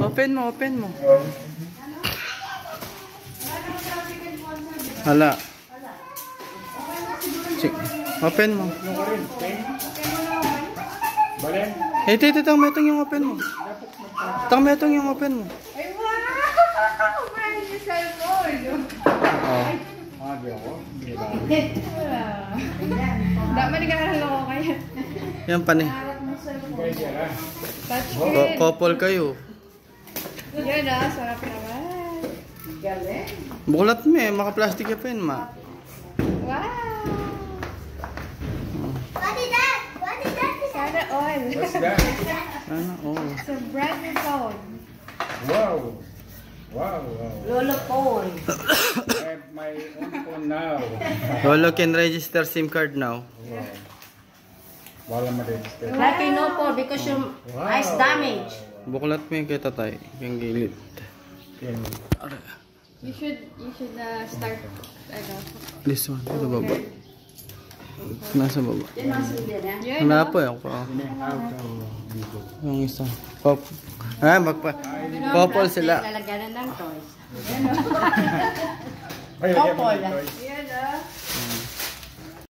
Open mo, open mo. Hala. Sige. Open mo. Eh, ito, ito, tang metong yung open mo. Tang metong yung open mo. Ay, wow! Meron yung cellphone. Oh. Ah, di ako. Di ba? Dapat nagkakalala ko kaya. Yan pa ni. Kaya siya lang. Touchscreen. Ko- Couple kayo. Yan ah, sarap naman. Bukulat mo eh, maka-plastic yung pen ma. Wow! What is that? What is that? Sana all. What's that? Ano, oh. It's a brand new phone. Wow. Wow, wow. Lolo phone. I have my own phone now. Lolo can register SIM card now. Wow. Wala ma-register. Like no po because your eyes damaged. Bukulat mo yung kay tatay. Yung gilid. You should, you should uh, start, ano, This one, sa baba. Nasa baba. Wala po yung pa. Yung isa. Pop. Ah, magpa. Couple sila. Lalagyan ng toys. Ay,